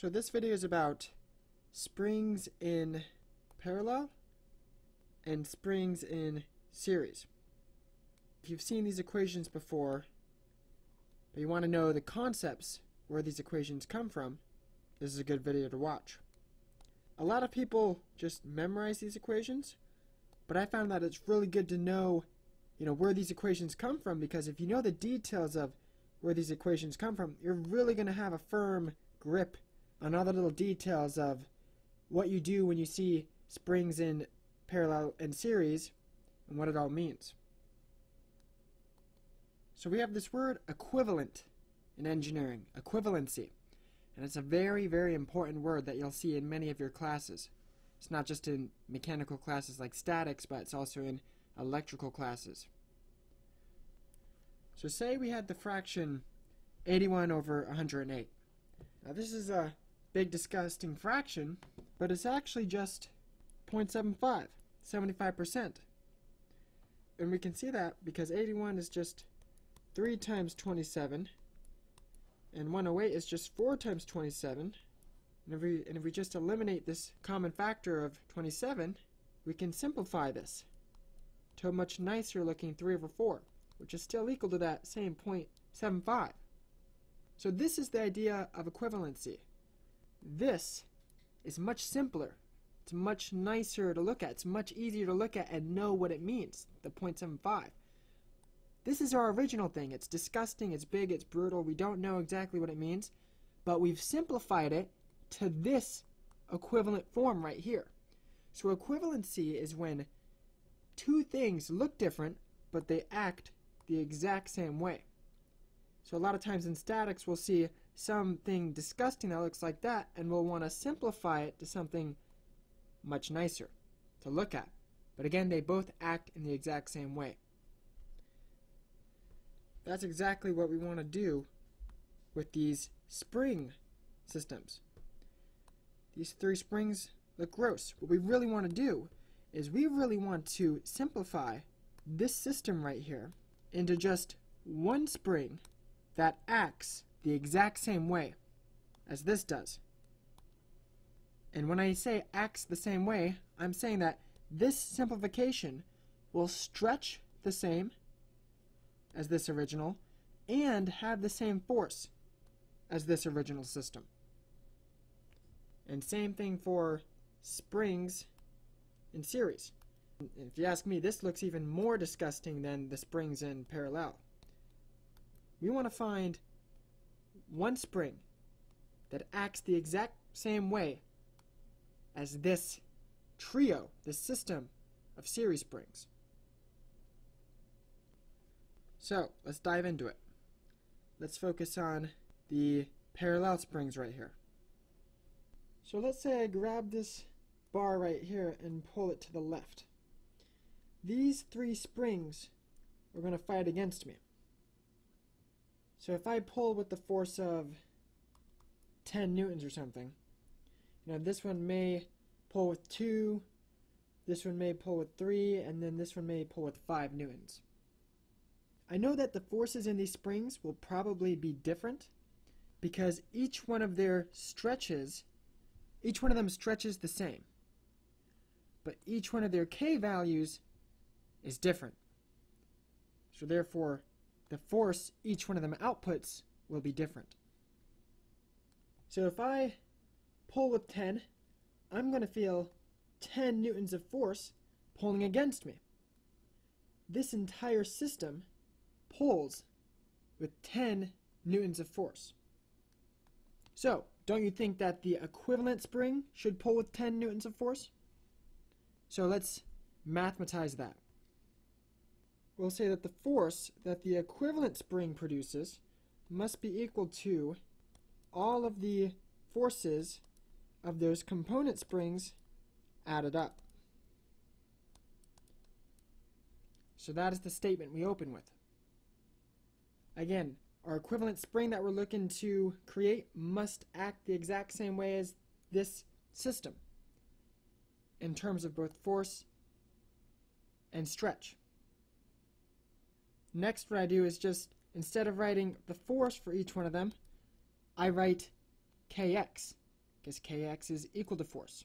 So this video is about springs in parallel and springs in series. If you've seen these equations before, but you want to know the concepts where these equations come from, this is a good video to watch. A lot of people just memorize these equations, but I found that it's really good to know, you know, where these equations come from because if you know the details of where these equations come from, you're really going to have a firm grip on all the little details of what you do when you see springs in parallel and series and what it all means. So we have this word equivalent in engineering, equivalency. And it's a very, very important word that you'll see in many of your classes. It's not just in mechanical classes like statics, but it's also in electrical classes. So say we had the fraction 81 over 108. Now this is a big disgusting fraction, but it's actually just 0.75, 75%. And we can see that because 81 is just 3 times 27, and 108 is just 4 times 27. And if, we, and if we just eliminate this common factor of 27, we can simplify this to a much nicer looking 3 over 4, which is still equal to that same 0.75. So this is the idea of equivalency. This is much simpler. It's much nicer to look at. It's much easier to look at and know what it means, the 0.75. This is our original thing. It's disgusting, it's big, it's brutal. We don't know exactly what it means, but we've simplified it to this equivalent form right here. So equivalency is when two things look different, but they act the exact same way. So a lot of times in statics, we'll see something disgusting that looks like that, and we'll want to simplify it to something much nicer to look at. But again, they both act in the exact same way. That's exactly what we want to do with these spring systems. These three springs look gross. What we really want to do is we really want to simplify this system right here into just one spring that acts the exact same way as this does. And when I say acts the same way, I'm saying that this simplification will stretch the same as this original and have the same force as this original system. And same thing for springs in series. If you ask me, this looks even more disgusting than the springs in parallel. We want to find one spring that acts the exact same way as this trio, this system of series springs. So let's dive into it. Let's focus on the parallel springs right here. So let's say I grab this bar right here and pull it to the left. These three springs are going to fight against me. So if I pull with the force of 10 newtons or something, you know, this one may pull with 2, this one may pull with 3, and then this one may pull with 5 newtons. I know that the forces in these springs will probably be different because each one of their stretches, each one of them stretches the same. But each one of their K values is different. So therefore, the force each one of them outputs will be different. So if I pull with 10, I'm going to feel 10 newtons of force pulling against me. This entire system pulls with 10 newtons of force. So, don't you think that the equivalent spring should pull with 10 newtons of force? So let's mathematize that. We'll say that the force that the equivalent spring produces must be equal to all of the forces of those component springs added up. So that is the statement we open with. Again, our equivalent spring that we're looking to create must act the exact same way as this system in terms of both force and stretch. Next, what I do is just, instead of writing the force for each one of them, I write kx because kx is equal to force.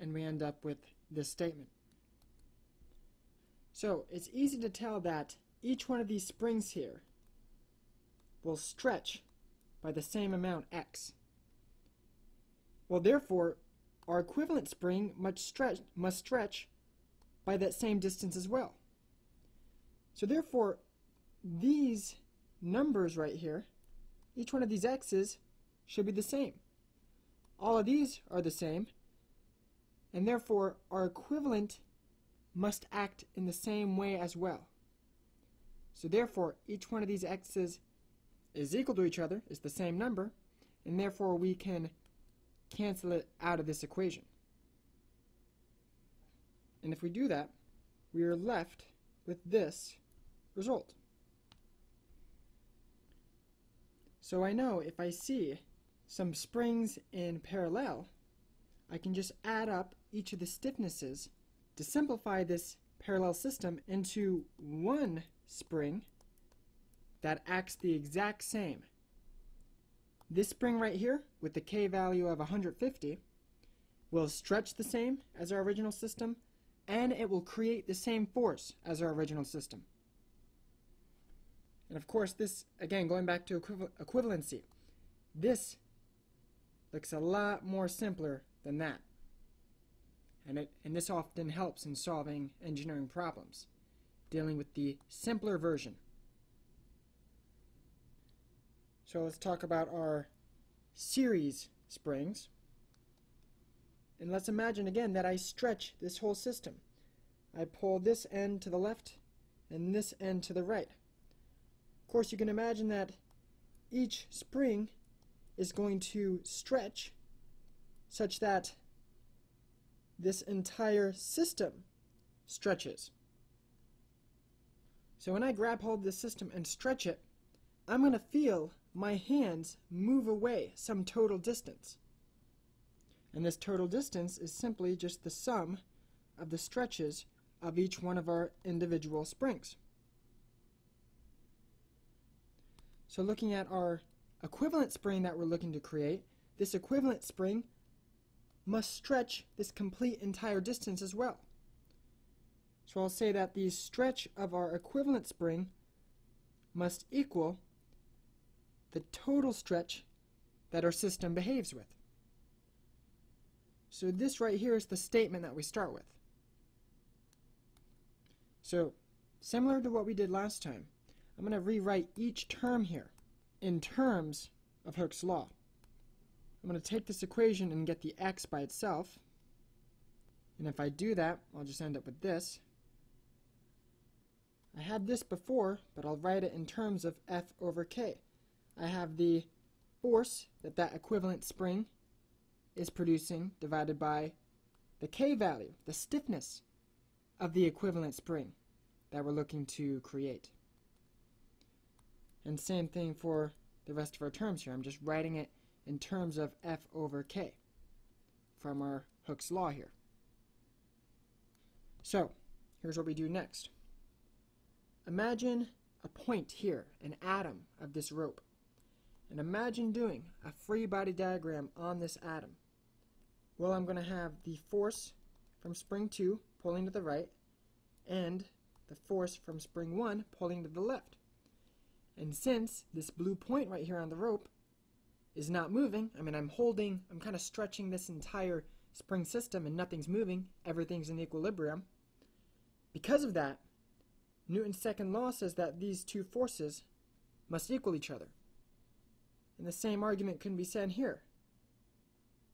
And we end up with this statement. So it's easy to tell that each one of these springs here will stretch by the same amount x. Well, therefore, our equivalent spring must stretch, must stretch by that same distance as well. So therefore, these numbers right here, each one of these x's should be the same. All of these are the same, and therefore our equivalent must act in the same way as well. So therefore, each one of these x's is equal to each other, is the same number, and therefore we can cancel it out of this equation. And if we do that, we are left with this result. So I know if I see some springs in parallel, I can just add up each of the stiffnesses to simplify this parallel system into one spring that acts the exact same. This spring right here, with the K value of 150, will stretch the same as our original system, and it will create the same force as our original system. And of course, this, again, going back to equival equivalency, this looks a lot more simpler than that. And, it, and this often helps in solving engineering problems, dealing with the simpler version. So let's talk about our series springs. And let's imagine again that I stretch this whole system. I pull this end to the left and this end to the right. Of course, you can imagine that each spring is going to stretch such that this entire system stretches. So when I grab hold of the system and stretch it, I'm going to feel my hands move away some total distance. And this total distance is simply just the sum of the stretches of each one of our individual springs. So looking at our equivalent spring that we're looking to create, this equivalent spring must stretch this complete entire distance as well. So I'll say that the stretch of our equivalent spring must equal the total stretch that our system behaves with. So this right here is the statement that we start with. So similar to what we did last time, I'm going to rewrite each term here in terms of Hooke's law. I'm going to take this equation and get the x by itself. And if I do that, I'll just end up with this. I had this before, but I'll write it in terms of F over K. I have the force that that equivalent spring is producing divided by the K value, the stiffness of the equivalent spring that we're looking to create. And same thing for the rest of our terms here. I'm just writing it in terms of F over K from our Hooke's law here. So, here's what we do next. Imagine a point here, an atom of this rope. And imagine doing a free body diagram on this atom. Well, I'm going to have the force from spring 2 pulling to the right and the force from spring 1 pulling to the left. And since this blue point right here on the rope is not moving, I mean I'm holding, I'm kind of stretching this entire spring system and nothing's moving, everything's in equilibrium. Because of that, Newton's second law says that these two forces must equal each other. And the same argument can be said here.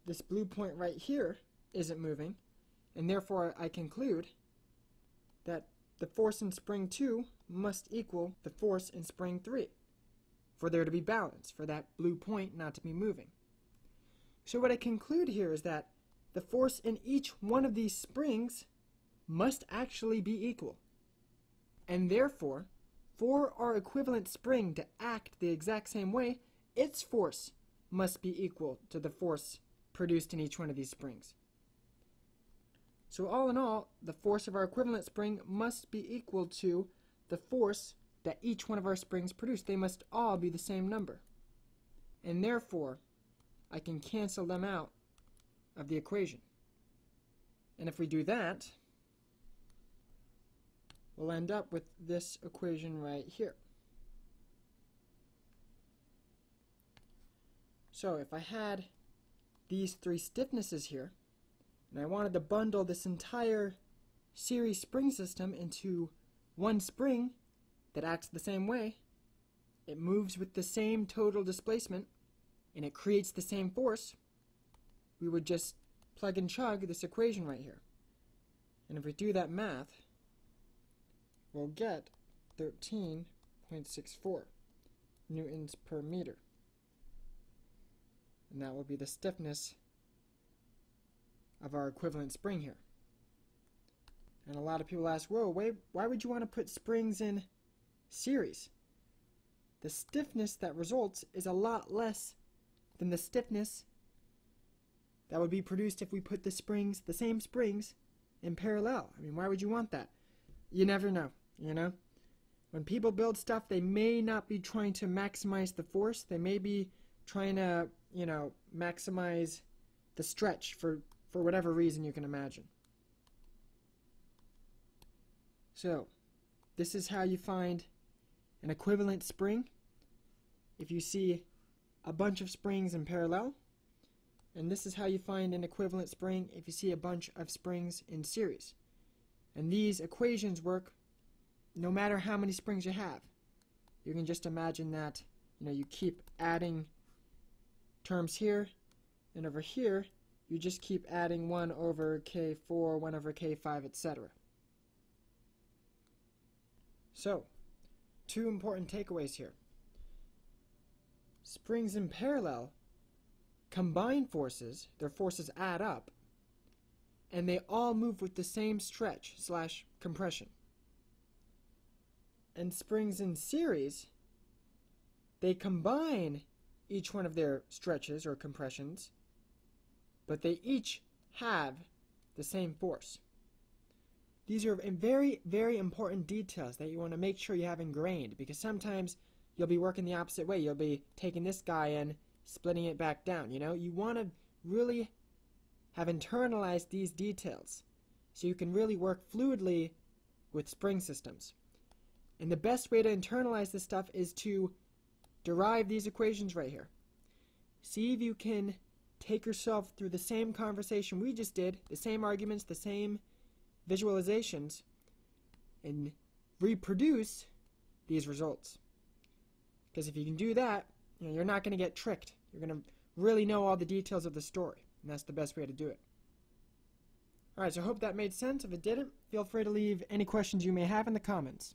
This blue point right here isn't moving, and therefore I conclude that the force in spring 2 must equal the force in spring 3 for there to be balance, for that blue point not to be moving. So what I conclude here is that the force in each one of these springs must actually be equal. And therefore, for our equivalent spring to act the exact same way, its force must be equal to the force produced in each one of these springs. So all in all, the force of our equivalent spring must be equal to the force that each one of our springs produce. They must all be the same number. and therefore I can cancel them out of the equation. And if we do that, we'll end up with this equation right here. So if I had these three stiffnesses here, and I wanted to bundle this entire series spring system into one spring that acts the same way, it moves with the same total displacement, and it creates the same force, we would just plug and chug this equation right here. And if we do that math, we'll get 13.64 newtons per meter. And that will be the stiffness of our equivalent spring here. And a lot of people ask, whoa, why, why would you want to put springs in series? The stiffness that results is a lot less than the stiffness that would be produced if we put the springs, the same springs, in parallel. I mean, why would you want that? You never know, you know? When people build stuff, they may not be trying to maximize the force. They may be trying to, you know, maximize the stretch for, for whatever reason you can imagine. So, this is how you find an equivalent spring. If you see a bunch of springs in parallel, and this is how you find an equivalent spring if you see a bunch of springs in series. And these equations work no matter how many springs you have. You can just imagine that, you know, you keep adding terms here, and over here, you just keep adding 1 over k4, 1 over k5, etc. So, two important takeaways here. Springs in parallel combine forces, their forces add up, and they all move with the same stretch slash compression. And springs in series, they combine each one of their stretches or compressions, but they each have the same force. These are very, very important details that you want to make sure you have ingrained because sometimes you'll be working the opposite way. You'll be taking this guy in, splitting it back down. You know, you want to really have internalized these details so you can really work fluidly with spring systems. And the best way to internalize this stuff is to derive these equations right here. See if you can take yourself through the same conversation we just did, the same arguments, the same visualizations and reproduce these results. Because if you can do that, you know, you're not going to get tricked. You're going to really know all the details of the story, and that's the best way to do it. Alright, so I hope that made sense. If it didn't, feel free to leave any questions you may have in the comments.